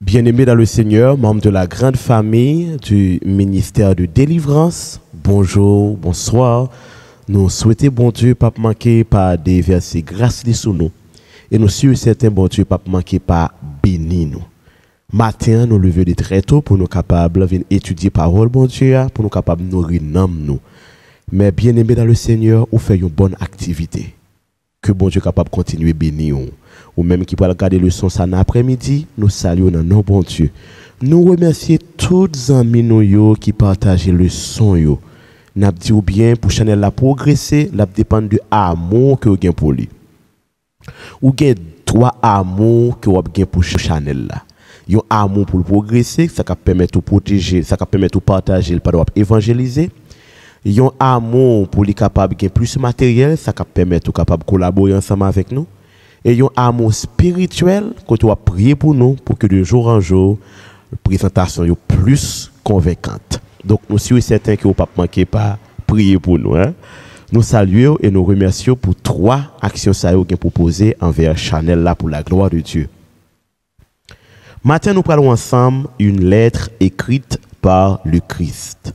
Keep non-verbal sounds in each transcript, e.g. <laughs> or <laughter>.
Bien-aimés dans le Seigneur, membres de la grande famille du ministère de délivrance, bonjour, bonsoir. Nous souhaitons, bon Dieu, pas manquer par des versets grâce sous nous. Et nous sommes certains, bon Dieu, pas manquer par béni nous. Matin, nous levons de très tôt pour nous capables de étudier parole, bon Dieu, pour nous capables nourrir nous. Mais bien-aimés dans le Seigneur, vous faites une bonne activité. Que bon Dieu capable de continuer bénir ou même qui peut regarder le son ça après-midi, nous saluons nos bon Dieu. Nous remercions tous les amis nous qui partagent le son yo. N'a dit ou bien pour Chanel la progresser, la dépend de amour que vous avez pour lui. Ou gen trois amours que vous avez pour Chanel. Yon amour pour progresser, ça va permettre de protéger, ça va permettre de partager, pas évangéliser. Yon amour pour les capable de plus matériel, ça va permettre de collaborer ensemble avec nous et un amour spirituel que tu vas prier pour nous pour que de jour en jour, la présentation soit plus convaincante. Donc, nous sommes certains que vous pas manquer pas prier pour nous. Hein? Nous saluons et nous remercions pour trois actions que vous proposées envers Chanel là pour la gloire de Dieu. Maintenant, nous parlons ensemble une lettre écrite par le Christ.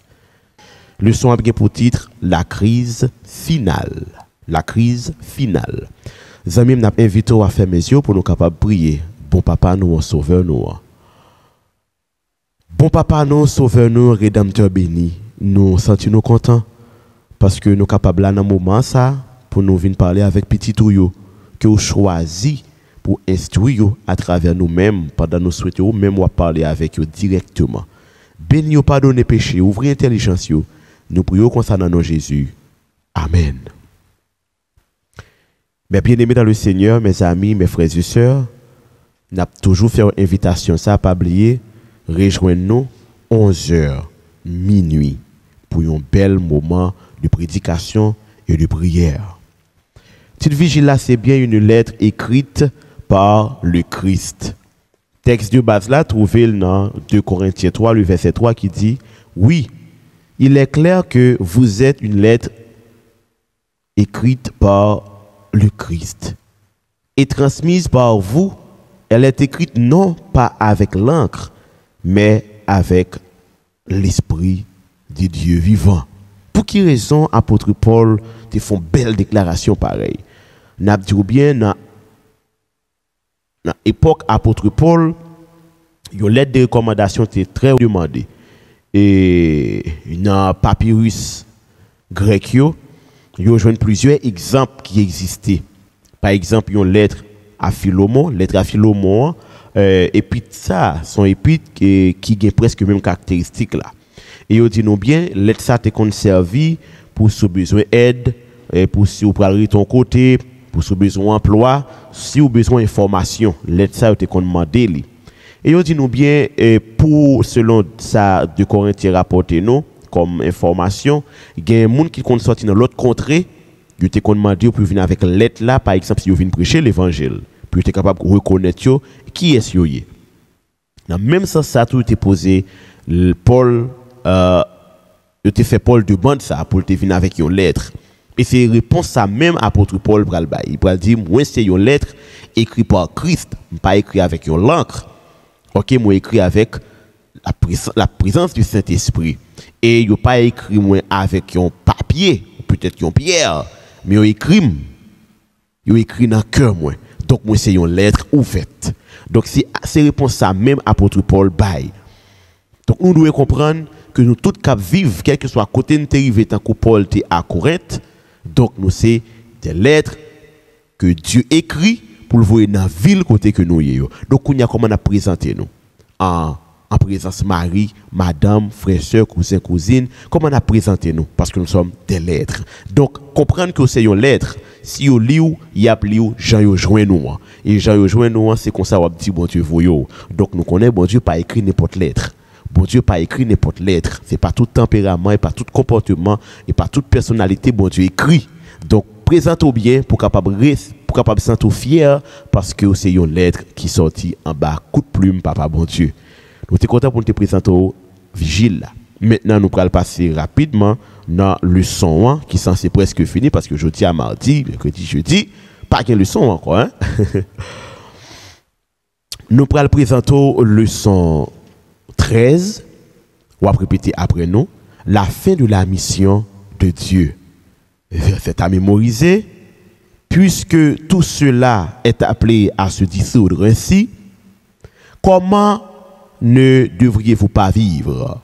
Le son a pour titre La crise finale. La crise finale. Zami m'a invité à faire mes yeux pour nous capables de prier. Bon papa, nous, sauveur, nous. Bon papa, nous, sauveur, nous, rédempteur béni. Nous sentons nous contents parce que nous sommes capables dans moment ça, pour nous venir parler avec petit Touyo, que vous choisi pour instruire à travers nous-mêmes, pendant nous souhaitons même parler avec eux directement. Béni, pardonnez péché, ouvrez intelligence, nous prions concernant nos Jésus. Amen. Mais bien aimé dans le Seigneur, mes amis, mes frères et sœurs, n'a toujours fait une invitation, ça pas oublier, rejoignez-nous 11h, minuit, pour un bel moment de prédication et de prière. Cette vigile là, c'est bien une lettre écrite par le Christ. Texte de base là, trouvé dans 2 Corinthiens 3, le verset 3 qui dit, oui, il est clair que vous êtes une lettre écrite par le Christ. Et transmise par vous, elle est écrite non pas avec l'encre, mais avec l'Esprit de Dieu vivant. Pour qui raison, apôtre Paul te font belle déclaration pareille? Bien, dans l'époque apôtre Paul, une lettre de recommandation était très demandée. Et dans papyrus grec, il y a plusieurs exemples qui existaient. Par exemple, une lettre à Philomon, lettre à Philomon, euh, puis ça, son épître qui, a presque les mêmes caractéristiques là. Et il dit nous bien, lettre ça te conservé pour ce besoin d'aide, pour si vous parlez ton côté, pour ce besoin d'emploi, si vous besoin d'information, lettre ça te demandé. Et il dit nous bien, pour selon ça de Corinthiens rapporté nous, comme information, il y a des gens qui sont sortis dans l'autre contrée, ils te demandé pour venir avec lettre là, par exemple, si vous venez prêcher l'évangile, puis vous capable de reconnaître qui est ce Dans même sens, ça tout été posé, Paul, euh, te fait Paul demande ça pour te venir avec une lettre. Et c'est réponse ça même apôtre Paul pral Il va dire moi c'est une lettre écrite par Christ, pas écrit avec une l'encre. OK, moi écrit avec la présence du Saint-Esprit et il pas écrit moi avec un papier, peut-être un pierre, mais il écrit il écrit dans cœur moi. Donc moi c'est une lettre ouverte. Donc c'est réponse ça même apôtre Paul bail. Donc nous devons comprendre que nous tous cap vivre quel que soit côté nous arrivé tant que Paul était à Corinthe. Donc nous c'est des lettres que Dieu écrit pour le voir dans la ville côté que nous y Donc on a comment on a présenté nous? En en présence Marie, madame, frère, soeur, cousin, cousine, comment on a présenté nous? Parce que nous sommes des lettres. Donc, comprendre que c'est une lettre, si vous lisez, y a liou, Jean yo joint nous. Et Jean yo joint nous, c'est comme ça, on dit, bon Dieu, vous Donc, nous connaissons, bon Dieu, pas écrit n'importe lettre. Bon Dieu, pas écrit n'importe lettre. C'est pas tout tempérament, et pas tout comportement, et pas toute personnalité, bon Dieu, écrit. Donc, présentez bien pour capable pour capable sentir fier parce que c'est une lettre qui sortit en bas coup de plume papa bon Dieu. Nous sommes contents pour te présenter au vigile. Maintenant, nous allons passer rapidement dans le son hein, qui est presque fini parce que jeudi à mardi, mercredi, jeudi, pas qu'un leçon encore. Hein? <laughs> nous prenons présenter leçon 13, on va répéter après nous, la fin de la mission de Dieu. Verset à mémoriser, puisque tout cela est appelé à se dissoudre ainsi, comment ne devriez-vous pas vivre?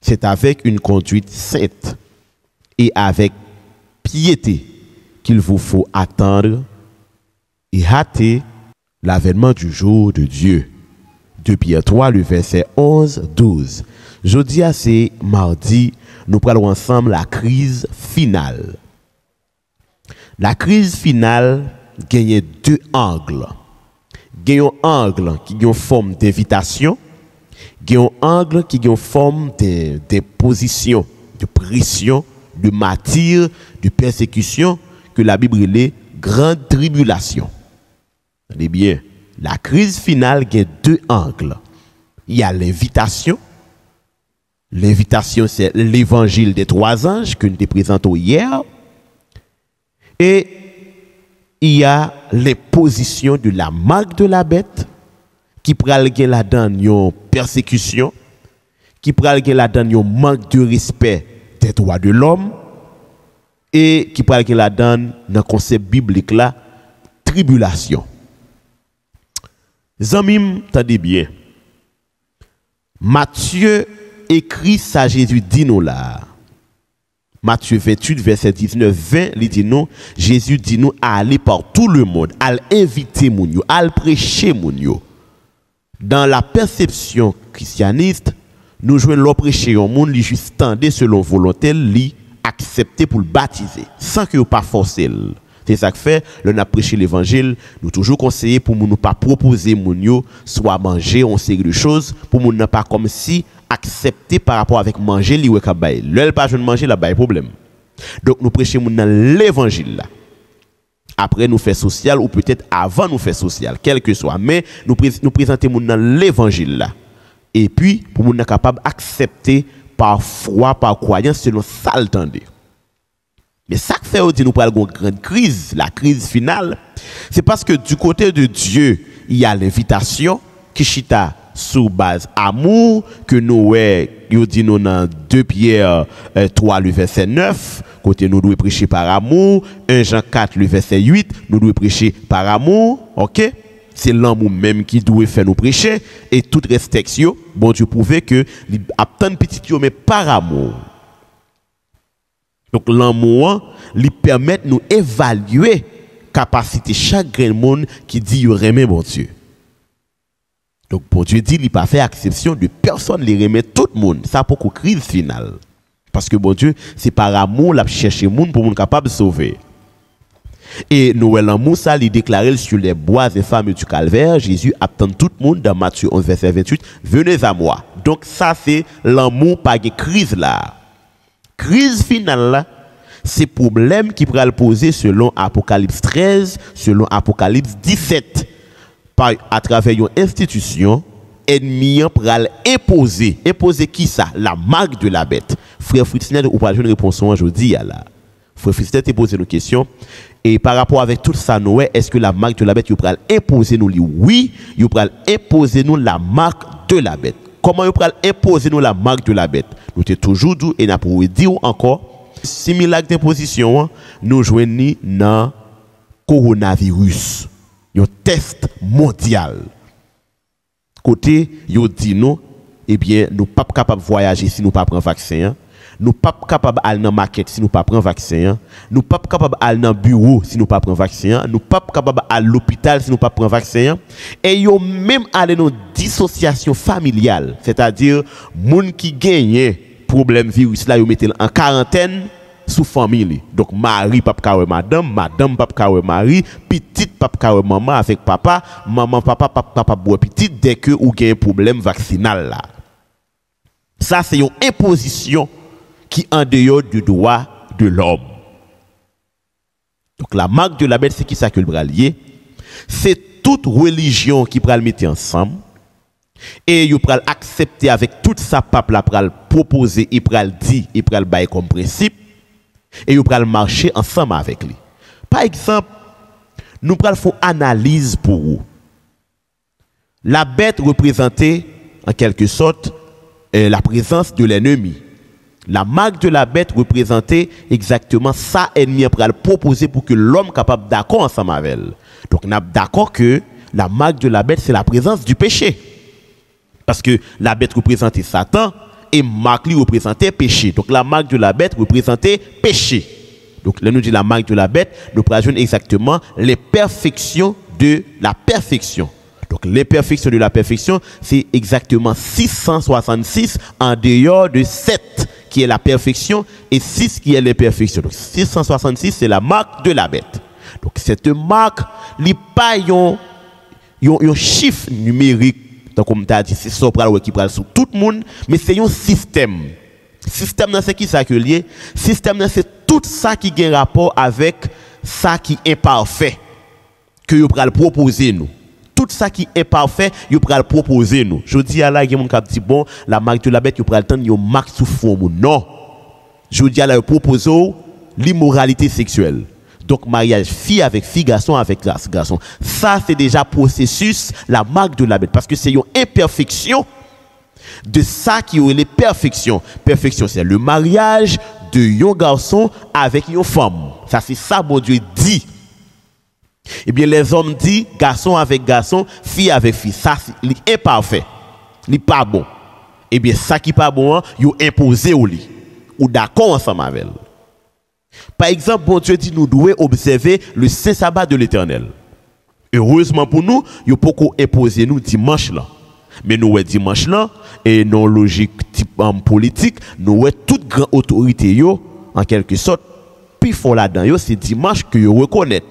C'est avec une conduite sainte et avec piété qu'il vous faut attendre et hâter l'avènement du jour de Dieu. De Pierre 3, le verset 11, 12. Jeudi, c'est mardi, nous parlons ensemble la crise finale. La crise finale gagne deux angles. Il un angle qui a une forme d'invitation, il un angle qui a une forme d'imposition, de pression, de matière, de persécution que la Bible est grande tribulation. Regardez bien, La crise finale a deux angles. Il y a l'invitation. L'invitation, c'est l'évangile des trois anges que nous te présentons hier. Et il y a les positions de la marque de la bête qui pral la donne une persécution, qui pral la donne un manque de respect des droits de l'homme et qui pral la donne dans le concept biblique là tribulation. Zamim, tendez bien. Matthieu écrit ça Jésus dit nous là. Matthieu 28, verset 19, 20, il dit nous, Jésus dit nous à aller par tout le monde, à inviter moun yo, à prêcher moun yo. Dans la perception christianiste, nous jouons le prêcher au monde, li juste selon volonté, li accepter pour le baptiser, sans que vous pas forcer. C'est ça que fait, n'a prêché l'évangile, nous toujours conseiller pour nous pas proposer moun soit manger on série de choses, pour nous pas comme si accepter par rapport avec manger li weka bay. L'el pas jeune manger la bay problème. Donc nous prêchons dans l'évangile. Après nous faire social ou peut-être avant nous faire social, quel que soit, mais nous nous présentons dans l'évangile là. Et puis pour nous capable d'accepter par foi, par croyance selon ça le Mais ça que fait aujourd'hui nous parlons une grande crise, la crise finale, c'est parce que du côté de Dieu, il y a l'invitation qui chita sous base amour que Noé il dit nous dans 2 Pierre 3 le verset 9 côté nous devons prêcher par amour 1 Jean 4 le verset 8 nous devons prêcher par amour OK? C'est l'amour même qui doit faire nous prêcher et toute restriction bon Dieu prouver que a tant petit mais par amour. Donc l'amour lui permet de nous évaluer capacité chaque grand monde qui dit il remet bon Dieu donc, pour Dieu dit, il n'a pas fait exception de personne, il remet tout le monde. Ça pour crise finale. Parce que bon Dieu, c'est par amour qu'il cherche le monde pour être capable de sauver. Et Noël en Moussa, il déclarait sur les bois et femmes du calvaire, Jésus attend tout le monde dans Matthieu 11, verset 28, venez à moi. Donc ça, c'est l'amour par une crise là. Crise finale là, c'est problème qui pourrait le poser selon Apocalypse 13, selon Apocalypse 17 par, à travers une institution, ennemi pour imposer. Imposer qui ça? La marque de la bête. Frère Fritzner, vous pouvez une réponse aujourd'hui. Là. Frère Fritzner te posé une question. Et par rapport avec tout ça, est-ce que la marque de la bête, vous pouvez imposer nous Oui, vous pouvez imposer nous la marque de la bête. Comment vous pouvez imposer nous la marque de la bête? Nous avons toujours dit, et nous pouvons dire encore, similaire d'imposition, hein, nous joignons dans coronavirus un test mondial. Côté, yo dit nous, eh bien, nous pas capable de voyager si nous pas prendre vaccin. Hein. Nous pas capable d'aller dans la market si nous pas prendre vaccin. Hein. Nous pas capable d'aller dans le bureau si nous pas prendre vaccin. Hein. Nous pas capable d'aller à l'hôpital si nous pas prendre vaccin. Et yo même aller dans dissociation familiale, c'est-à-dire moun qui gagne problème virus là mettent en quarantaine sous famille. Donc mari kawe madame, madame kawe mari, petite kawe maman avec papa, maman papa papa boire petite dès que ou un problème vaccinal là. Ça c'est une imposition qui en dehors du droit de l'homme. Donc la marque de la bête c'est qui ça que le bralier C'est toute religion qui pral mettre ensemble Et il pral accepter avec toute sa pape la pral proposer, il pral dire, il pral bailler comme principe et il pral marcher ensemble avec lui. Par exemple, nous pral faire analyse pour vous. La bête représentait en quelque sorte la présence de l'ennemi. La marque de la bête représentait exactement ça ennemi pral proposer pour que l'homme capable d'accord ensemble avec elle. Donc on a d'accord que la marque de la bête c'est la présence du péché. Parce que la bête représentait Satan et marque lui représentait péché. Donc la marque de la bête représentait péché. Donc là nous dit la marque de la bête, nous prenons exactement les perfections de la perfection. Donc l'imperfection de la perfection, c'est exactement 666 en dehors de 7 qui est la perfection et 6 qui est l'imperfection. Donc 666 c'est la marque de la bête. Donc cette marque, n'est pas un chiffre numérique donc, comme tu as dit, c'est ça qui parle sur tout le monde, mais c'est un système. Système, c'est qui ça que lié? Système, c'est tout ça qui a un rapport avec ça qui est parfait, que vous proposer nous. Tout ça qui est parfait, vous pouvez proposer nous. Je dis à la, il y a qui dit, bon, la marque de la bête, pouvez le temps, une marque sous forme. Non. Je dis à la, propose l'immoralité sexuelle. Donc mariage fille avec fille, garçon avec garçon. Ça, c'est déjà processus, la marque de la bête. Parce que c'est une imperfection de ça qui est les perfections. Perfection, c'est le mariage de un garçon avec une femme. Ça, c'est ça, mon Dieu dit. Eh bien, les hommes disent garçon avec garçon, fille avec fille. Ça, c'est imparfait. n'est pas bon. Eh bien, ça qui pas bon, ils hein, imposé au lit. Ou d'accord ensemble avec elle. Par exemple, Dieu dit nous devons observer le saint sabbat de l'éternel. Heureusement pour nous, il a beaucoup imposé nous dimanche là. Mais nous, dimanche là, et non logique politique, nous, toute grande autorité, yo, en quelque sorte, puis fort là-dedans, c'est dimanche que vous reconnaissez.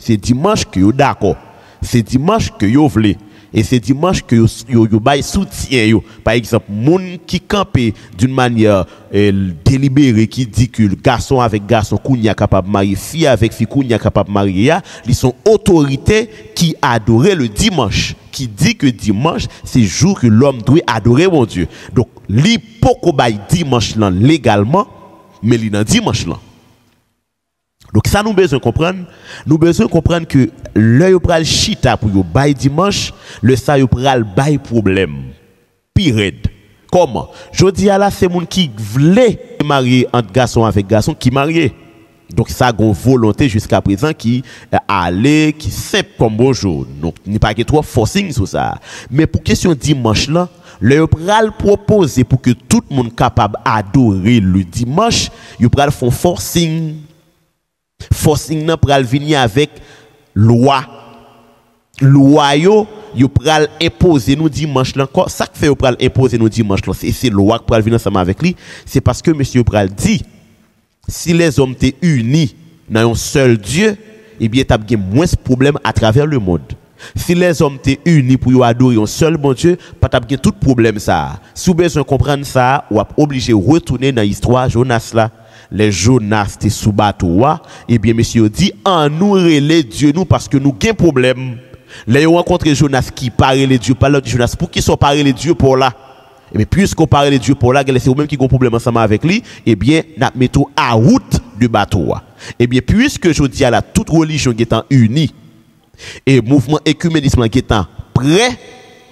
C'est dimanche que vous d'accord. C'est dimanche que vous voulez. Et c'est dimanche que vous avez soutien. Par exemple, moun qui campe d'une manière euh, délibérée, qui dit que le garçon avec garçon, kounya capable de marier, fille avec fille, kounya capable de marier, ils sont autorités qui adorent le dimanche. Qui dit que dimanche, c'est le jour que l'homme doit adorer mon Dieu. Donc, l'hypoco dimanche légalement, mais il dimanche là. Donc ça nous besoin comprendre, nous besoin comprendre que l'œil pral chita pour yo bail dimanche, le ça yo pral bail problème. Pire. Comment? Je dis à la c'est moun qui voulait marier entre garçon avec garçon qui marié. Donc ça une volonté jusqu'à présent qui allait qui simple comme bonjour. Donc n'est pas que trop forcing sur ça. Mais pour question dimanche là, le pral proposer pour que tout le monde capable adorer le dimanche, yo pral font forcing forcing nan pral venir avec loi loi yo yo pral imposer nous dimanche là ça que fait yo pral imposer nous dimanche là c'est loi pral venir ensemble avec lui c'est parce que monsieur pral dit si les hommes étaient unis dans un seul Dieu eh bien t'as moins de problèmes à travers le monde. Si les hommes étaient unis pour adorer un seul bon Dieu, pas de tout problème ça. Si vous besoin comprendre ça, ou obligé de retourner dans l'histoire Jonas là les Jonas étaient sous bateau, eh bien, monsieur dit, en nous les Dieu nous parce que nous avons problème. Les rencontré Jonas qui parlait les dieux, parle de Jonas, pour qui sont parlé les dieux pour là? Eh bien, puisqu'on parle les dieux pour là, c'est vous-même qui ont un problème ensemble avec lui, eh bien, nous mettons à route du bateau. Eh bien, puisque je dis à la toute religion qui est unie, et mouvement écuménisme qui est prêt,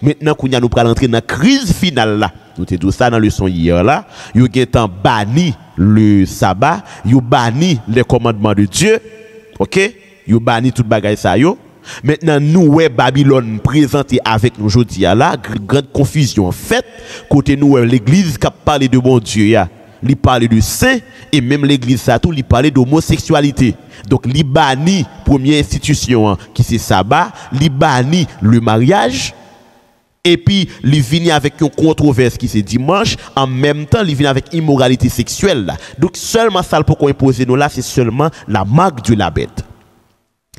maintenant qu'on nous prenons entrer dans la crise finale là. Nous avons dit ça dans le leçon hier là. Nous avons banni le sabbat, nous banni les commandements de Dieu. OK? Nous banni tout bagage ça yo. Maintenant, nous, Babylone présenté avec nous aujourd'hui, là, grande confusion en fait, côté nous, l'église qui a parlé de bon Dieu, ya, il parle de saint, et même l'église, ça tout, il parle d'homosexualité. Donc, il banni première institution, hein, qui c'est sabbat, il banni le mariage, et puis il vient avec une controverse qui c'est dimanche en même temps il vient avec immoralité sexuelle donc seulement ça pour qu'on impose nous là c'est seulement la marque de la bête.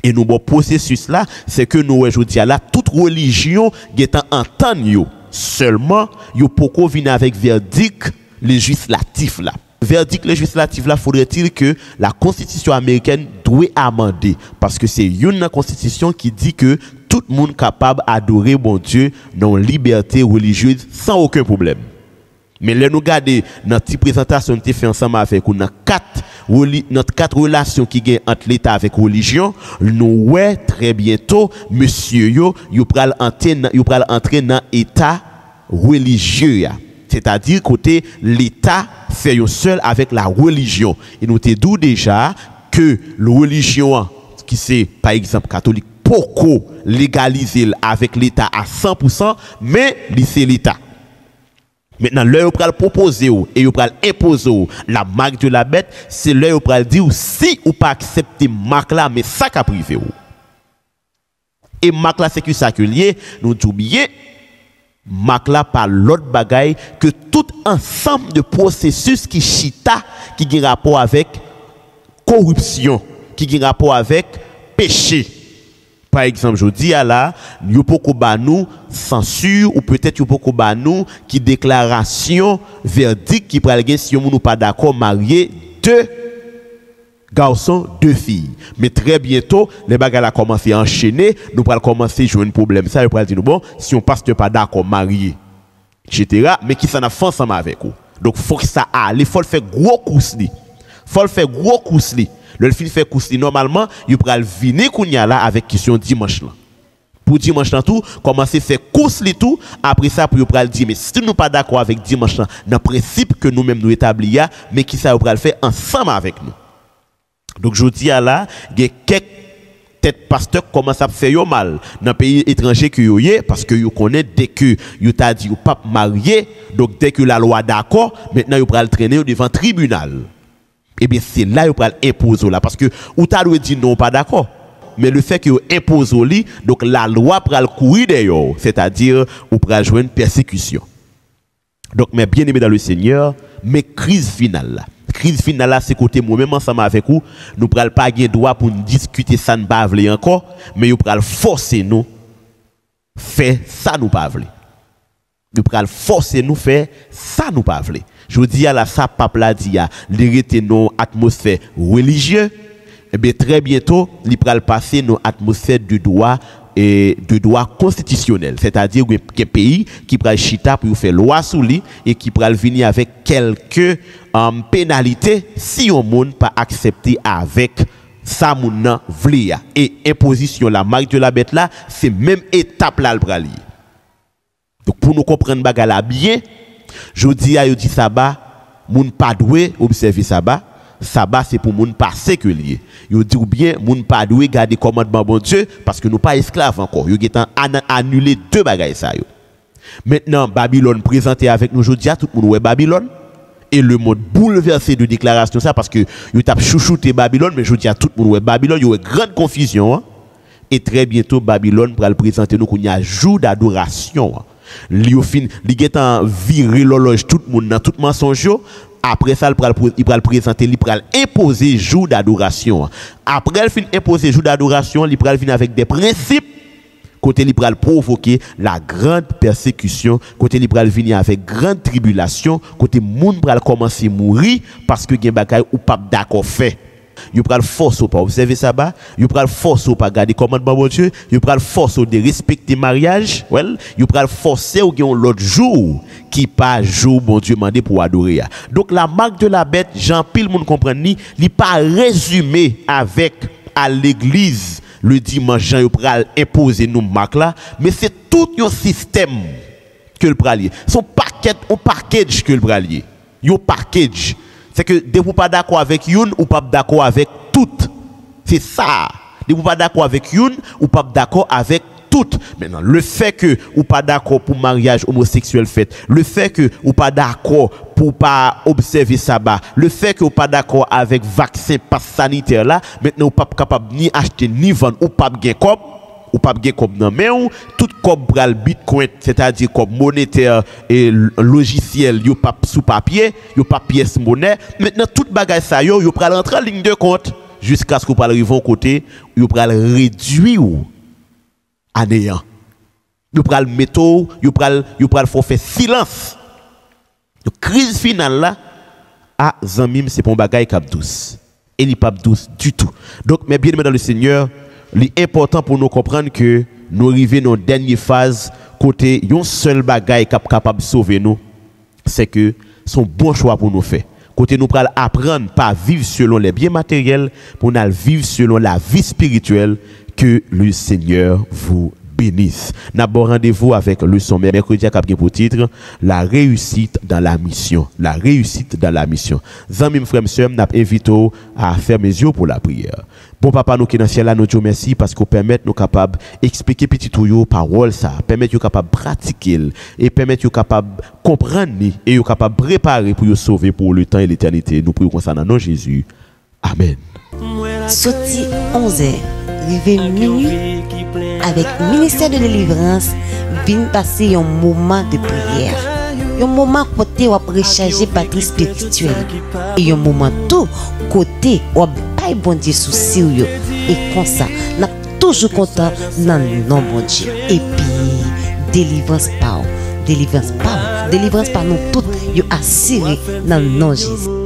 Et nous bon processus là c'est que nous aujourd'hui là toute religion qui est en yo. Seulement yo poko venir avec verdict législatif là. Verdict législatif là faudrait-il que la constitution américaine doit amender? Parce que c'est une constitution qui dit que tout le monde capable d'adorer mon Dieu dans la liberté religieuse sans aucun problème. Mais là, nous regardons notre petite présentation que nous fait ensemble avec vous, dans quatre, notre quatre relations qui sont entre l'État avec la religion, nous ouais très bientôt, monsieur yo, yo entrer dans l'État religieux. C'est-à-dire côté l'État fait seul avec la religion. Et nous te dit déjà que la religion, qui c'est par exemple catholique, poko legalize l avèk l'Etat a 100%, men li se l'Etat. Mètnen, lè yo pral propose yo, e yo pral impose yo, la mak de la bet, se lè yo pral di yo, si ou pa aksepte mak la, men sa ka prive yo. E mak la se ki sa ke liye, nou djoubye, mak la pa lot bagay, ke tout ansam de prosesus ki chita, ki gen rapor avèk korupsyon, ki gen rapor avèk peche. Par exemple, je dis à la, nous pouvons nous censure ou peut-être nous pouvons nous qui déclaration verdict qui pourrait si nous pas d'accord marier deux garçons, deux filles. Mais très bientôt, les bagages ont commencé à enchaîner, nous allons commencer à jouer un problème. Ça, nous allons dire, bon, si on passe pas d'accord marier, etc., mais qui s'en a fait ensemble avec vous. Donc, faut que ça aille, il faut faire gros course. Il faut faire gros course. Le film fait course normalement, il pourra venir kounya là avec question dimanche là. Pour dimanche là tout, commencer faire course li tout, après ça pour le dire mais si nous pas d'accord avec dimanche là, dans principe que nous-mêmes nous établis mais qui ça le faire ensemble avec nous. Donc je dis à là, il y a quelques têtes pasteurs commencent à faire mal dans pays étranger que yo parce que vous connaissez dès que vous t'a dit marié, donc dès que la loi d'accord, maintenant vous le traîner devant tribunal eh bien c'est là vous pouvez imposer là parce que ou t'a dit non pas d'accord. Mais le fait que vous imposez donc la loi le courir d'ailleurs c'est-à-dire vous pouvez jouer une persécution. Donc mes bien-aimés dans le Seigneur mais crise finale là. Crise finale c'est côté moi même ensemble avec vous nous prenons pas gain droit pour discuter ça ne pas encore mais vous prenez forcer nous faire ça nous pas nous pral forcer nous faire ça nous pas vle. Je dis à la ça pape la dit à l'irrité non atmosphère religieuse et eh bien très bientôt il pral passer nos atmosphère de droit et de droit constitutionnel, c'est-à-dire qu'un pays qui pral chita pour faire loi sous lui et qui pral venir avec quelques um, pénalités si on monde pas accepté avec ça moun nan vle et imposition la marque de la bête là, c'est même étape là le pral pour nous comprendre bagala bien je dis à dit sabbat, moun pas doué observer sabbat. Sabbat c'est pour moun pas séculier. Yo dit ou bien moun pas doué garder commandement bon Dieu parce que nous pas esclaves encore. Yo getan annulé deux bagages ça yo. Maintenant Babylone présenté avec nous aujourd'hui tout le monde ouais Babylone et le monde bouleversé de déclaration ça parce que yo t'a chouchouté Babylone mais je dis à tout le monde ouais Babylone il y a une grande confusion hein. et très bientôt Babylone le présenter nous qu'on y a jour d'adoration. Hein li au fin li getan viré l'horloge tout monde dans tout mensonge après ça il pral présenter il pral imposer jour d'adoration. Après il fin imposer jour d'adoration il pral venir avec des principes. Côté il pral provoquer la grande persécution. Côté il pral venir avec grande tribulation. Côté monde pral commencer mourir parce que gen bagay ou pas d'accord fait Vous pral force ou pas. Observer ça bas, vous pral force ou pas. Garder commandement bon Dieu, vous pral force ou de respecter mariage, well, vous pral forcer ou gen l'autre jour qui pas jour bon Dieu mandé pour adorer. Donc la marque de la bête, Jean pile monde comprend ni, li pas résumé avec à l'église le dimanche Jean pral imposer nous marque là, mais c'est tout un système que le pralier. Son paquet, un package que le pralier. Yo package c'est que de vous pas d'accord avec une ou pas d'accord avec toutes. C'est ça. De vous pas d'accord avec une ou pas d'accord avec toutes. Maintenant, le fait que ou pas d'accord pour mariage homosexuel fait, le fait que ou pas d'accord pour pas observer sabbat, le fait que ou pas d'accord avec vaccin pass sanitaire là, maintenant ou pas capable ni acheter ni vendre ou pas gain comme ou pas bien comme non mais tout comme bral bitcoin c'est-à-dire comme monétaire et logiciel yo pas sous papier yo pas pièce monnaie. Maintenant tout bagage ça yo yo pral rentrer en ligne de compte jusqu'à ce que vous arriver au côté yo pral réduire à néant yo pral mettre yo pral yo pral faut faire silence. La crise finale là à Zamim c'est pour bagage cap douce. Et n'est pas douce du tout. Donc mais bien dans le Seigneur L'important pour nous comprendre que nous arrivons dans la dernière phase, côté, yon seul bagay cap capable de sauver nous, c'est que son bon choix pour nous faire. Côté nous pral apprendre pas vivre selon les biens matériels, pour nous vivre selon la vie spirituelle que le Seigneur vous bénisse. Nous avons rendez-vous avec le sommet mercredi à pour titre La réussite dans la mission. La réussite dans la mission. Zami frère nous invité à faire mes yeux pour la prière. Bon papa nous qui dans ciel là nous te merci parce que permet nous capable expliquer petit tout parole ça, permettre nous capable pratiquer et permettre nous capable comprendre et nous capable préparer pour nous sauver pour le temps et l'éternité. Nous prions concernant nom Jésus. Amen. Sorti 11h, rive minuit, avèk Ministèr de Délivrance, vin pase yon mouman de priyer. Yon mouman kote wap rechaje patri spirituel. E yon mouman tou kote wap bay bondye sou siryo. E konsa, nap toujou kontan nan nan bondye. E pi, délivrance pa ou. Délivrance pa ou. Délivrance pa nou tout yo asire nan nan Jésus.